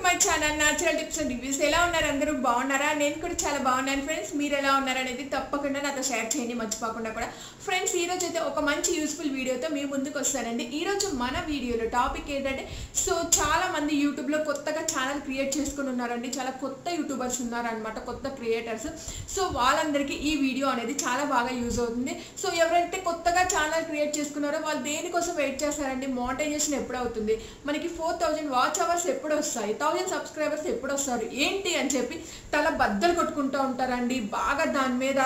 To my channel Natural Tips and Reviews ఎలా ఉన్నారు అందరూ? బాగున్నారా? నేను కూడా చాలా బాగున్నాను ఫ్రెండ్స్ మీరు ఎలా ఉన్నారు అనేది తప్పకుండా నాతో షేర్ చేయండి మర్చిపోకుండా కూడా. ఫ్రెండ్స్ ఈరోజు అయితే ఒక మంచి యూస్ఫుల్ వీడియోతో మీ ముందుకు వస్తానండి. ఈరోజు మన వీడియోలో టాపిక్ ఏంటంటే సో చాలా మంది యూట్యూబ్లో కొత్తగా ఛానల్ క్రియేట్ చేసుకుని ఉన్నారండి. చాలా కొత్త యూట్యూబర్స్ ఉన్నారనమాట కొత్త క్రియేటర్స్ సో వాళ్ళందరికీ ఈ వీడియో అనేది చాలా బాగా యూజ్ అవుతుంది. సో ఎవరైతే కొత్తగా ఛానల్ క్రియేట్ చేసుకున్నారో వాళ్ళు దేనికోసం వెయిట్ చేస్తారండి? మోటైజేషన్ ఎప్పుడు అవుతుంది మనకి ఫోర్ థౌజండ్ వాచ్ అవర్స్ ఎప్పుడు వస్తాయి థౌజండ్ సబ్స్క్రైబర్స్ ఎప్పుడు వస్తారు ఏంటి అని చెప్పి తల బద్దలు కొట్టుకుంటూ ఉంటారండి. బాగా దాని మీద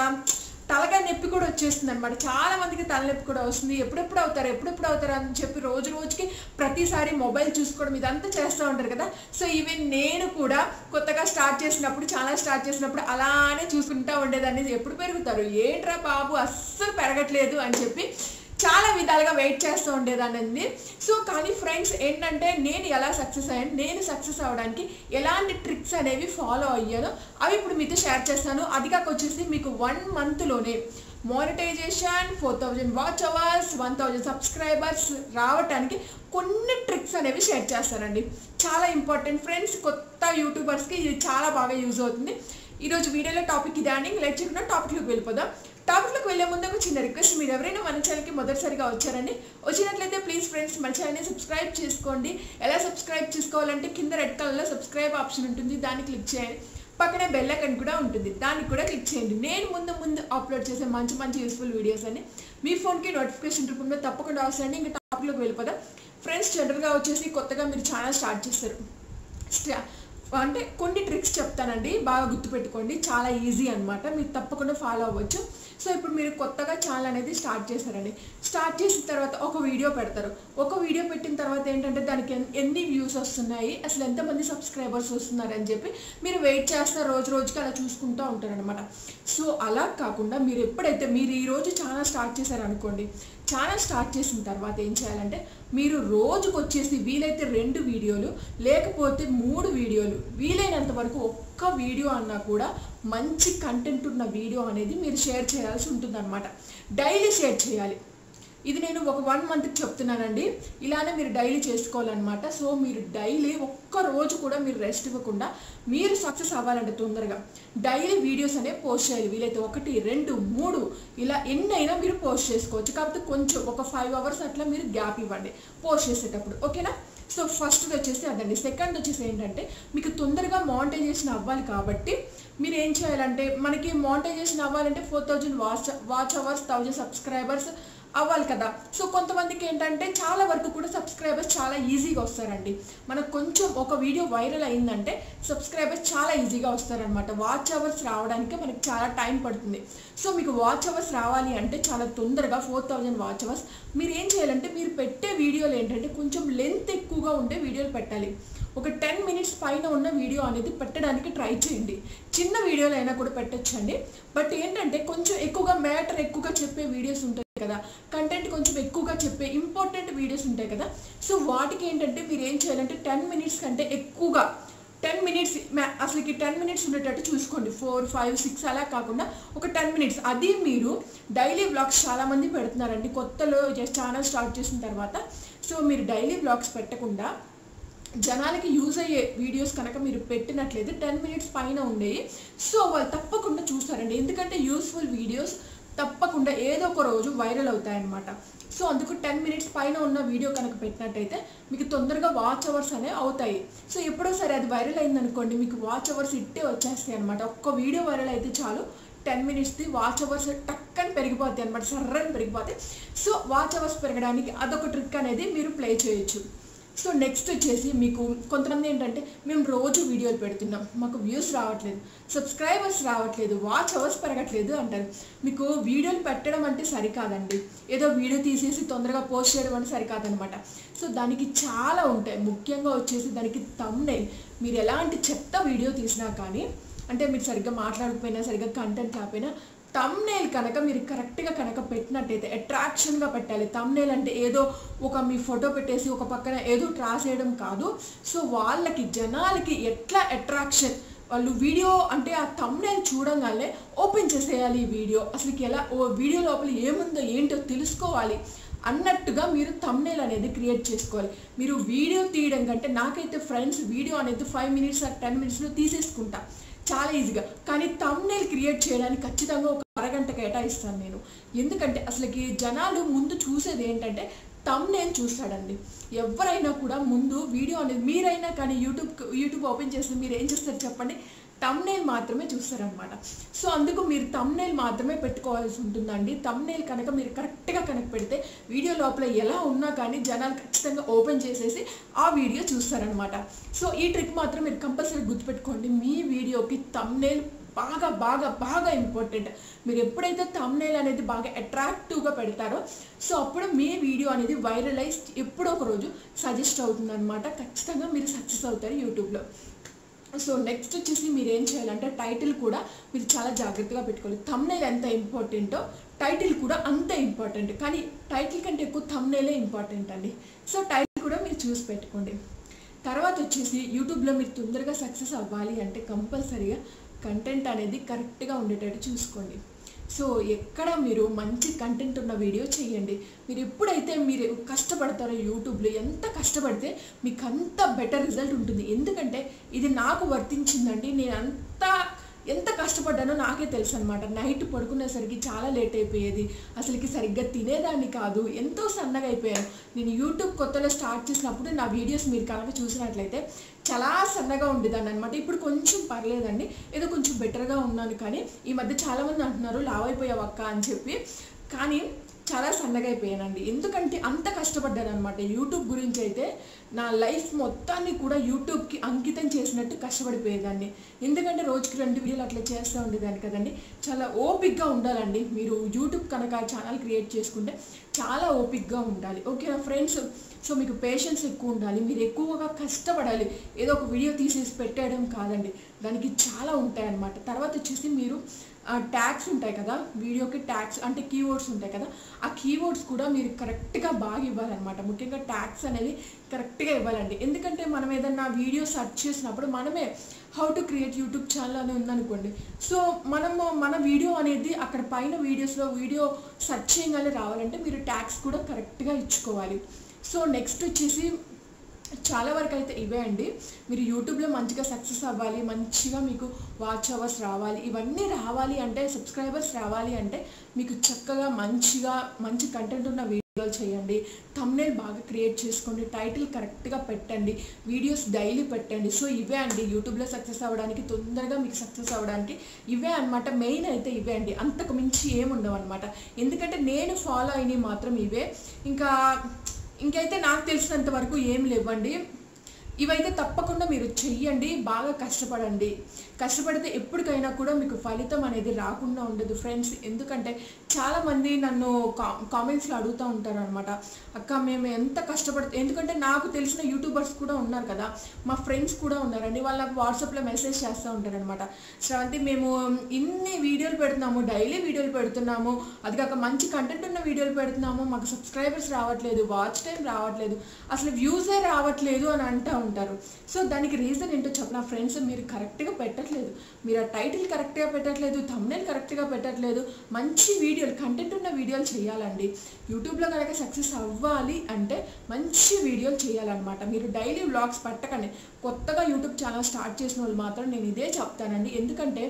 తలగా నొప్పి కూడా వచ్చేస్తుంది అనమాట చాలా మందికి తలనొప్పి కూడా వస్తుంది. ఎప్పుడెప్పుడు అవుతారు? ఎప్పుడెప్పుడు అవుతారు? అని చెప్పి రోజు రోజుకి ప్రతిసారి మొబైల్ చూసుకోవడం ఇదంతా చేస్తూ ఉంటారు కదా. సో ఈవెన్ నేను కూడా కొత్తగా స్టార్ట్ చేసినప్పుడు చాలా స్టార్ట్ చేసినప్పుడు అలానే చూసుకుంటా ఉండేదాన్ని. ఎప్పుడు పెరుగుతారు? ఏంట్రా బాబు? అస్సలు పెరగట్లేదు అని చెప్పి చాలా విధాలుగా వెయిట్ చేస్తూ ఉండేదానండి సో కానీ ఫ్రెండ్స్ ఏంటంటే నేను ఎలా సక్సెస్ అయ్యాను నేను సక్సెస్ అవ్వడానికి ఎలాంటి ట్రిక్స్ అనేవి ఫాలో అయ్యానో అవి ఇప్పుడు మీతో షేర్ చేస్తాను. అది కాక వచ్చేసి మీకు one మంత్లోనే monetization four thousand watch hours one thousand subscribers రావటానికి కొన్ని ట్రిక్స్ అనేవి షేర్ చేస్తానండి. చాలా ఇంపార్టెంట్ ఫ్రెండ్స్ కొత్త యూట్యూబర్స్కి ఇది చాలా బాగా యూజ్ అవుతుంది. ఈరోజు వీడియోలో టాపిక్ ఇదే అని లెట్ చెప్పిన టాపిక్లోకి వెళ్ళిపోదాం. టాపిక్లోకి వెళ్ళే ముందు ఒక చిన్న రిక్వెస్ట్ మీరు ఎవరైనా మన ఛానల్కి మొదటిసారిగా వచ్చారండి వచ్చినట్లయితే ప్లీజ్ ఫ్రెండ్స్ మన ఛానల్ని సబ్స్క్రైబ్ చేసుకోండి. ఎలా సబ్స్క్రైబ్ చేసుకోవాలంటే కింద రెడ్ కలర్లో సబ్స్క్రైబ్ ఆప్షన్ ఉంటుంది. దాన్ని క్లిక్ చేయండి. పక్కనే బెల్ ఐకన్ కూడా ఉంటుంది. దానికి కూడా క్లిక్ చేయండి. నేను ముందు ముందు అప్లోడ్ చేసే మంచి మంచి యూస్ఫుల్ వీడియోస్ అన్ని మీ ఫోన్కి నోటిఫికేషన్ రూపంలో తప్పకుండా వస్తాయండి ఇంకా టాపిక్లోకి వెళ్ళిపోదాం. ఫ్రెండ్స్ జనరల్గా వచ్చేసి కొత్తగా మీరు ఛానల్ స్టార్ట్ చేస్తారు. అంటే కొన్ని ట్రిక్స్ చెప్తానండి. బాగా గుర్తుపెట్టుకోండి. చాలా ఈజీ అనమాట మీరు తప్పకుండా ఫాలో అవ్వచ్చు. సో ఇప్పుడు మీరు కొత్తగా ఛానల్ అనేది స్టార్ట్ చేశారండి. స్టార్ట్ చేసిన తర్వాత ఒక వీడియో పెడతారు. ఒక వీడియో పెట్టిన తర్వాత ఏంటంటే దానికి ఎన్- ఎన్ని వ్యూస్ వస్తున్నాయి అసలు ఎంతమంది సబ్స్క్రైబర్స్ వస్తున్నారు అని చెప్పి మీరు వెయిట్ చేస్తారు రోజు రోజుకి అలా చూసుకుంటూ ఉంటారనమాట సో అలా కాకుండా మీరు ఎప్పుడైతే మీరు ఈరోజు ఛానల్ స్టార్ట్ చేశారనుకోండి ఛానల్ స్టార్ట్ చేసిన తర్వాత ఏం చేయాలంటే మీరు రోజుకు వచ్చేసి వీలైతే రెండు వీడియోలు లేకపోతే మూడు వీడియోలు వీలైనంత వరకు ఒక్క వీడియో అన్నా కూడా మంచి కంటెంట్ ఉన్న వీడియో అనేది మీరు షేర్ చేయాల్సి ఉంటుందన్నమాట. డైలీ షేర్ చేయాలి. ఇది నేను ఒక వన్ మంత్కి చెప్తున్నానండి. ఇలానే మీరు డైలీ చేసుకోవాలన్నమాట. సో మీరు డైలీ ఒక్క రోజు కూడా మీరు రెస్ట్ ఇవ్వకుండా మీరు సక్సెస్ అవ్వాలంటే తొందరగా. డైలీ వీడియోస్ అనేవి పోస్ట్ చేయాలి. వీలైతే ఒకటి రెండు మూడు ఇలా ఎన్నైనా మీరు పోస్ట్ చేసుకోవచ్చు. కాకపోతే కొంచెం ఒక ఫైవ్ అవర్స్ అట్లా మీరు గ్యాప్ ఇవ్వండి పోస్ట్ చేసేటప్పుడు. ఓకేనా? సో ఫస్ట్ వచ్చేసి అదండి. సెకండ్ వచ్చేసి ఏంటంటే మీకు తొందరగా మానిటైజేషన్ అవ్వాలి కాబట్టి మీరు ఏం చేయాలంటే మనకి మానిటైజేషన్ అవ్వాలంటే four thousand watch watch hours thousand subscribers అవ్వాలి కదా. సో కొంతమందికి ఏంటంటే చాలా వరకు కూడా సబ్స్క్రైబర్స్ చాలా ఈజీగా వస్తారండి. మనకు కొంచెం ఒక వీడియో వైరల్ అయిందంటే సబ్స్క్రైబర్స్ చాలా ఈజీగా వస్తారనమాట వాచ్ అవర్స్ రావడానికి మనకి చాలా టైం పడుతుంది. సో మీకు వాచ్ అవర్స్ రావాలి అంటే చాలా తొందరగా ఫోర్ థౌజండ్ వాచ్ అవర్స్. మీరు ఏం చేయాలంటే మీరు పెట్టే వీడియోలు ఏంటంటే కొంచెం లెంత్ ఎక్కువగా ఉండే వీడియోలు పెట్టాలి. ఒక టెన్ మినిట్స్ పైన ఉన్న వీడియో అనేది పెట్టడానికి ట్రై చేయండి. చిన్న వీడియోలు అయినా కూడా పెట్టచ్చండి. బట్ ఏంటంటే కొంచెం ఎక్కువగా మ్యాటర్ ఎక్కువగా చెప్పే వీడియోస్ ఉంటాయి. కదా. కంటెంట్ కొంచెం ఎక్కువగా చెప్పే ఇంపార్టెంట్ వీడియోస్ ఉంటాయి కదా. సో వాటికి ఏంటంటే మీరు ఏం చేయాలంటే టెన్ మినిట్స్ కంటే ఎక్కువగా టెన్ మినిట్స్ అసలుకి టెన్ మినిట్స్ ఉండేటట్టు చూసుకోండి. ఫోర్ ఫైవ్ సిక్స్ అలా కాకుండా ఒక టెన్ మినిట్స్ అది మీరు డైలీ బ్లాగ్స్ చాలామంది పెడుతున్నారండి. కొత్తలో జస్ట్ ఛానల్ స్టార్ట్ చేసిన తర్వాత. సో మీరు డైలీ బ్లాగ్స్ పెట్టకుండా జనాలకి యూజ్ అయ్యే వీడియోస్ కనుక మీరు పెట్టినట్లయితే టెన్ మినిట్స్ పైన ఉండేవి సో వాళ్ళు తప్పకుండా చూస్తారండి. ఎందుకంటే యూస్ఫుల్ వీడియోస్ తప్పకుండా ఏదో ఒక రోజు వైరల్ అవుతాయన్నమాట. సో అందుకు టెన్ మినిట్స్ పైన ఉన్న వీడియో కనుక పెట్టినట్టయితే మీకు తొందరగా వాచ్ అవర్స్ అనేవి అవుతాయి. సో ఎప్పుడో సరే అది వైరల్ అయిందనుకోండి మీకు వాచ్ అవర్స్ ఇట్టే వచ్చేస్తాయి అనమాట ఒక్క వీడియో వైరల్ అయితే చాలు టెన్ మినిట్స్ది వాచ్ అవర్స్ టక్కని పెరిగిపోతాయి అనమాట సర్రని పెరిగిపోతాయి. సో వాచ్ అవర్స్ పెరగడానికి అదొక ట్రిక్ అనేది మీరు ప్లే చేయొచ్చు. సో నెక్స్ట్ వచ్చేసి మీకు కొంతమంది ఏంటంటే మేము రోజు వీడియోలు పెడుతున్నాం. మాకు వ్యూస్ రావట్లేదు. సబ్స్క్రైబర్స్ రావట్లేదు. వాచ్ అవర్స్ పెరగట్లేదు అంటారు. మీకు వీడియోలు పెట్టడం అంటే సరికాదండి. ఏదో వీడియో తీసేసి తొందరగా పోస్ట్ చేయడం అంటే సరికాదనమాట. సో దానికి చాలా ఉంటాయి. ముఖ్యంగా వచ్చేసి దానికి తమ్నే మీరు ఎలాంటి చెత్త వీడియో తీసినా కానీ అంటే మీరు సరిగ్గా మాట్లాడకపోయినా సరిగ్గా కంటెంట్ కాకపోయినా తమ్నేల్ కనుక మీరు కరెక్ట్గా కనుక పెట్టినట్టయితే అట్రాక్షన్గా పెట్టాలి. తమ్నేల్ అంటే ఏదో ఒక మీ ఫోటో పెట్టేసి ఒక పక్కన ఏదో రాసేయడం కాదు. సో వాళ్ళకి జనాలకి ఎట్లా అట్రాక్షన్ వాళ్ళు వీడియో అంటే ఆ తమ్నేల్ చూడంగానే ఓపెన్ చేసేయాలి ఈ వీడియో అసలుకి ఎలా ఓ వీడియో లోపల ఏముందో ఏంటో తెలుసుకోవాలి అన్నట్టుగా మీరు తమ్నేల్ అనేది క్రియేట్ చేసుకోవాలి. మీరు వీడియో తీయడం కంటే నాకైతే ఫ్రెండ్స్ వీడియో అనేది ఫైవ్ మినిట్స్ ఆర్ టెన్ మినిట్స్లో తీసేసుకుంటా. చాలా ఈజీగా కానీ తమ్నేల్ క్రియేట్ చేయడానికి ఖచ్చితంగా ఒక అరగంట కేటాయిస్తాను నేను. ఎందుకంటే అసలుకి జనాలు ముందు చూసేది ఏంటంటే తమ్నేల్ చూస్తాడండి. ఎవరైనా కూడా ముందు వీడియో అనేది మీరైనా కానీ యూట్యూబ్ యూట్యూబ్ ఓపెన్ చేస్తే మీరు ఏం చేస్తారు చెప్పండి? తమ్నేల్ మాత్రమే చూస్తారనమాట సో అందుకు మీరు తమ్నేల్ మాత్రమే పెట్టుకోవాల్సి ఉంటుందండి. తమ్నేల్ కనుక మీరు కరెక్ట్గా కనుక పెడితే వీడియో లోపల ఎలా ఉన్నా కానీ జనాలు ఖచ్చితంగా ఓపెన్ చేసేసి ఆ వీడియో చూస్తారనమాట సో ఈ ట్రిక్ మాత్రం మీరు కంపల్సరీ గుర్తుపెట్టుకోండి. మీ వీడియోకి తమ్నేల్ బాగా బాగా బాగా ఇంపార్టెంట్ మీరు ఎప్పుడైతే తమ్నేల్ అనేది బాగా అట్రాక్టివ్గా పెడతారో సో అప్పుడు మీ వీడియో అనేది వైరలైజ్ ఎప్పుడో ఒక రోజు సజెస్ట్ అవుతుందన్నమాట. ఖచ్చితంగా మీరు సక్సెస్ అవుతారు యూట్యూబ్లో సో నెక్స్ట్ వచ్చేసి మీరు ఏం చేయాలంటే టైటిల్ కూడా మీరు చాలా జాగ్రత్తగా పెట్టుకోవాలి. థంబ్నైల్ ఎంత ఇంపార్టెంటో టైటిల్ కూడా అంత ఇంపార్టెంట్ కానీ టైటిల్ కంటే ఎక్కువ థంబ్నైలే ఇంపార్టెంట్ అండి. సో టైటిల్ కూడా మీరు చూసి పెట్టుకోండి. తర్వాత వచ్చేసి యూట్యూబ్లో మీరు తొందరగా సక్సెస్ అవ్వాలి అంటే కంపల్సరీగా కంటెంట్ అనేది కరెక్ట్గా ఉండేటట్టు చూసుకోండి. సో ఎక్కడ మీరు మంచి కంటెంట్ ఉన్న వీడియో చేయండి. మీరు ఎప్పుడైతే మీరు కష్టపడతారో యూట్యూబ్లో ఎంత కష్టపడితే మీకు అంత బెటర్ రిజల్ట్ ఉంటుంది. ఎందుకంటే ఇది నాకు వర్తించిందండి. నేను అంత ఎంత కష్టపడ్డానో నాకే తెలుసు అనమాట నైట్ పడుకునేసరికి చాలా లేట్ అయిపోయేది. అసలుకి సరిగ్గా తినేదాన్ని కాదు. ఎంతో సన్నగా అయిపోయాను. నేను యూట్యూబ్ కొత్తలో స్టార్ట్ చేసినప్పుడు నా వీడియోస్ మీరు కనుక చూసినట్లయితే చాలా సన్నగా ఉండేదాన్ని అనమాట ఇప్పుడు కొంచెం పర్లేదండి. ఏదో కొంచెం బెటర్గా ఉన్నాను కానీ ఈ మధ్య చాలామంది అంటున్నారు లావైపోయావు అక్క అని చెప్పి. కానీ చాలా సన్నగా అయిపోయానండి ఎందుకంటే అంత కష్టపడ్డాను అనమాట యూట్యూబ్ గురించి అయితే నా లైఫ్ మొత్తాన్ని కూడా యూట్యూబ్కి అంకితం చేసినట్టు కష్టపడిపోయేదాన్ని. ఎందుకంటే రోజుకి రెండు వీడియోలు అట్లా చేస్తూ ఉండేదాన్ని కదండి. చాలా ఓపిక్గా ఉండాలండి. మీరు యూట్యూబ్ కనుక ఛానల్ క్రియేట్ చేసుకుంటే చాలా ఓపిక్గా ఉండాలి. ఓకేనా ఫ్రెండ్స్? సో మీకు పేషెన్స్ ఎక్కువ ఉండాలి. మీరు ఎక్కువగా కష్టపడాలి. ఏదో ఒక వీడియో తీసేసి పెట్టేయడం కాదండి. దానికి చాలా ఉంటాయన్నమాట. తర్వాత వచ్చేసి మీరు ట్యాగ్స్ ఉంటాయి కదా వీడియోకి ట్యాగ్స్ అంటే కీవర్డ్స్ ఉంటాయి కదా ఆ కీవర్డ్స్ కూడా మీరు కరెక్ట్గా బాగా ఇవ్వాలన్నమాట. ముఖ్యంగా ట్యాగ్స్ అనేది కరెక్ట్గా ఇవ్వాలండి. ఎందుకంటే మనం ఏదన్నా వీడియో సెర్చ్ చేసినప్పుడు మనమే how to create YouTube channel అని ఉందనుకోండి. సో మనము మన వీడియో అనేది అక్కడ పైన వీడియోస్లో వీడియో సెర్చ్ చేయగానే రావాలంటే మీరు ట్యాగ్స్ కూడా కరెక్ట్గా ఇచ్చుకోవాలి. సో నెక్స్ట్ వచ్చేసి చాలా వరకు అయితే ఇవే అండి. మీరు యూట్యూబ్లో మంచిగా సక్సెస్ అవ్వాలి మంచిగా మీకు వాచ్ అవర్స్ రావాలి ఇవన్నీ రావాలి అంటే సబ్స్క్రైబర్స్ రావాలి అంటే మీకు చక్కగా మంచిగా మంచి కంటెంట్ ఉన్న వీడియోలు చేయండి. thumbnail బాగా క్రియేట్ చేసుకోండి టైటిల్ కరెక్ట్గా పెట్టండి వీడియోస్ డైలీ పెట్టండి. సో ఇవే అండి యూట్యూబ్లో సక్సెస్ అవ్వడానికి తొందరగా మీకు సక్సెస్ అవ్వడానికి ఇవే అనమాట మెయిన్ అయితే ఇవే అండి. అంతకు మించి ఏముండవు అనమాట ఎందుకంటే నేను ఫాలో అయినవి మాత్రం ఇవే. ఇంకా ఇంకైతే నాకు తెలిసినంత వరకు ఏం లేవండి. ఇవైతే తప్పకుండా మీరు చెయ్యండి బాగా కష్టపడండి. కష్టపడితే ఎప్పటికైనా కూడా మీకు ఫలితం అనేది రాకుండా ఉండదు ఫ్రెండ్స్. ఎందుకంటే చాలామంది నన్ను కా కామెంట్స్లో అడుగుతూ ఉంటారు అనమాట అక్క మేము ఎంత కష్టపడితే ఎందుకంటే నాకు తెలిసిన యూట్యూబర్స్ కూడా ఉన్నారు కదా. మా ఫ్రెండ్స్ కూడా ఉన్నారండి. వాళ్ళు నాకు వాట్సాప్లో మెసేజ్ చేస్తూ ఉంటారు అనమాట శ్రవంతి మేము ఇన్ని వీడియోలు పెడుతున్నాము డైలీ వీడియోలు పెడుతున్నాము. అది కాక మంచి కంటెంట్ ఉన్న వీడియోలు పెడుతున్నాము. మాకు సబ్స్క్రైబర్స్ రావట్లేదు వాచ్ టైం రావట్లేదు అసలు వ్యూసే రావట్లేదు అని అంటాం ఉంటారు. సో దానికి రీజన్ ఏంటో చెప్పిన ఫ్రెండ్స్ మీరు కరెక్ట్గా పెట్టట్లేదు. మీరు ఆ టైటిల్ కరెక్ట్గా పెట్టట్లేదు తమ్నేల్ కరెక్ట్గా పెట్టట్లేదు. మంచి వీడియోలు కంటెంట్ ఉన్న వీడియోలు చేయాలండి. యూట్యూబ్లో కనుక సక్సెస్ అవ్వాలి అంటే మంచి వీడియోలు చేయాలన్నమాట. మీరు డైలీ వ్లాగ్స్ పెట్టకండి. కొత్తగా యూట్యూబ్ ఛానల్ స్టార్ట్ చేసిన వాళ్ళు మాత్రం నేను ఇదే చెప్తానండి. ఎందుకంటే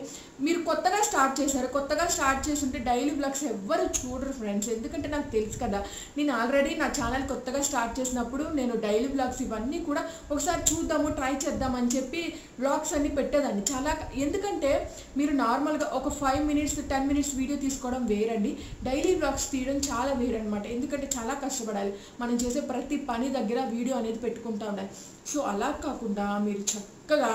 మీరు కొత్తగా స్టార్ట్ చేశారు. కొత్తగా స్టార్ట్ చేస్తుంటే డైలీ బ్లాగ్స్ ఎవ్వరు చూడరు ఫ్రెండ్స్ ఎందుకంటే నాకు తెలుసు కదా నేను ఆల్రెడీ నా ఛానల్ కొత్తగా స్టార్ట్ చేసినప్పుడు నేను డైలీ బ్లాగ్స్ ఇవన్నీ కూడా ఒకసారి చూద్దాము ట్రై చేద్దామని చెప్పి బ్లాగ్స్ అన్ని పెట్టేదాన్ని. చాలా ఎందుకంటే మీరు నార్మల్గా ఒక five minutes ten minutes video తీసుకోవడం వేరండి. డైలీ బ్లాగ్స్ తీయడం చాలా వేరనమాట ఎందుకంటే చాలా కష్టపడాలి. మనం చేసే ప్రతి పని దగ్గర వీడియో అనేది పెట్టుకుంటా ఉండాలి. సో అలా కాకుండా మీరు చక్కగా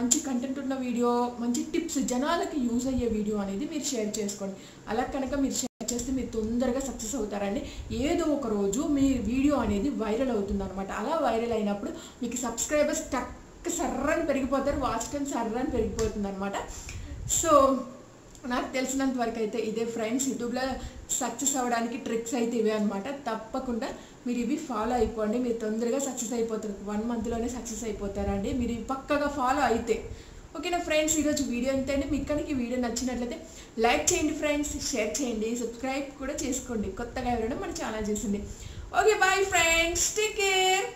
మంచి కంటెంట్ ఉన్న వీడియో మంచి టిప్స్ జనాలకి యూజ్ అయ్యే వీడియో అనేది మీరు షేర్ చేసుకోండి. అలా కనుక మీరు షేర్ చేస్తే మీరు తొందరగా సక్సెస్ అవుతారండి. ఏదో ఒక రోజు మీ వీడియో అనేది వైరల్ అవుతుంది అనమాట అలా వైరల్ అయినప్పుడు మీకు సబ్స్క్రైబర్స్ టక్ సర్రని పెరిగిపోతారు వాచ్ టైం సర్రని పెరిగిపోతుంది అనమాట సో నాకు తెలిసినంత వరకు అయితే ఇదే ఫ్రెండ్స్ యూట్యూబ్లో సక్సెస్ అవ్వడానికి ట్రిక్స్ అయితే ఇవే అనమాట తప్పకుండా మీరు ఇవి ఫాలో అయిపోండి. మీరు తొందరగా సక్సెస్ అయిపోతారు. వన్ మంత్లోనే సక్సెస్ అయిపోతారండి. మీరు ఇవి పక్కగా ఫాలో అయితే ఓకేనా ఫ్రెండ్స్ ఈరోజు వీడియో అంతే అండి మీకు కనుక ఈ వీడియో నచ్చినట్లయితే లైక్ చేయండి ఫ్రెండ్స్ షేర్ చేయండి సబ్స్క్రైబ్ కూడా చేసుకోండి. కొత్తగా ఎవరైనా మన ఛానల్ చేసింది. Okay bye friends take care